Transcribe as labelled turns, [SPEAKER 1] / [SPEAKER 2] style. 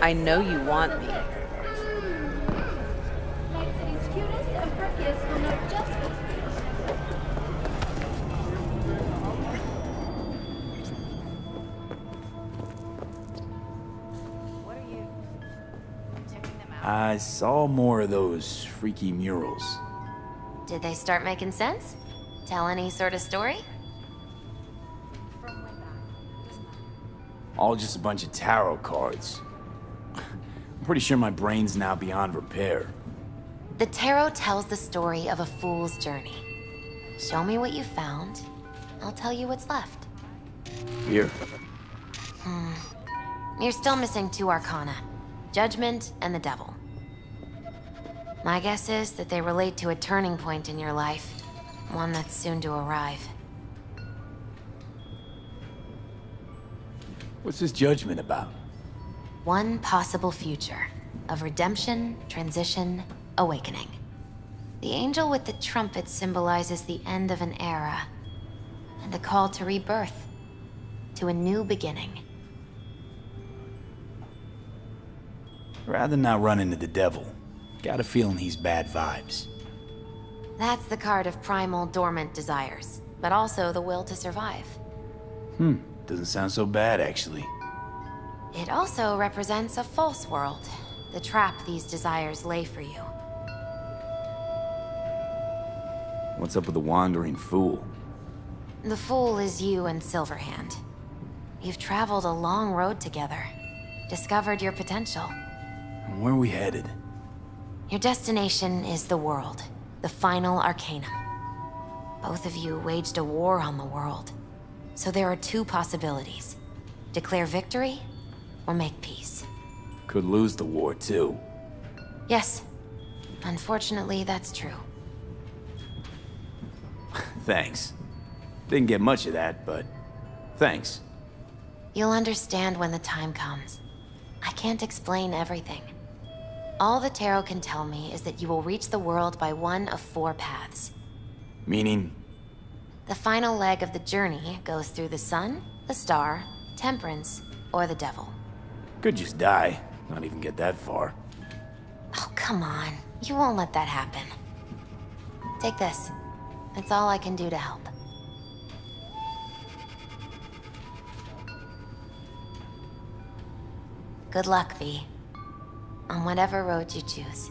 [SPEAKER 1] I know you want me.
[SPEAKER 2] I saw more of those freaky murals.
[SPEAKER 3] Did they start making sense? Tell any sort of story?
[SPEAKER 2] All just a bunch of tarot cards. I'm pretty sure my brain's now beyond repair.
[SPEAKER 3] The tarot tells the story of a fool's journey. Show me what you found. I'll tell you what's left.
[SPEAKER 2] Here. Hmm.
[SPEAKER 3] You're still missing two arcana. Judgment and the Devil. My guess is that they relate to a turning point in your life. One that's soon to arrive.
[SPEAKER 2] What's this judgment about?
[SPEAKER 3] One possible future of redemption, transition, awakening. The angel with the trumpet symbolizes the end of an era and a call to rebirth, to a new beginning.
[SPEAKER 2] Rather not run into the devil. Got a feeling he's bad vibes.
[SPEAKER 3] That's the card of primal dormant desires, but also the will to survive.
[SPEAKER 2] Hmm, doesn't sound so bad actually.
[SPEAKER 3] It also represents a false world, the trap these desires lay for you.
[SPEAKER 2] What's up with the wandering fool?
[SPEAKER 3] The fool is you and Silverhand. You've traveled a long road together, discovered your potential.
[SPEAKER 2] And where are we headed?
[SPEAKER 3] Your destination is the world, the final arcanum. Both of you waged a war on the world. So there are two possibilities. Declare victory, or make peace.
[SPEAKER 2] Could lose the war too.
[SPEAKER 3] Yes. Unfortunately, that's true.
[SPEAKER 2] Thanks. Didn't get much of that, but thanks.
[SPEAKER 3] You'll understand when the time comes. I can't explain everything. All the tarot can tell me is that you will reach the world by one of four paths.
[SPEAKER 2] Meaning,
[SPEAKER 3] The final leg of the journey goes through the sun, the star, temperance, or the devil.
[SPEAKER 2] could just die. Not even get that far.
[SPEAKER 3] Oh, come on. You won't let that happen. Take this. It's all I can do to help. Good luck, V. On whatever road you choose.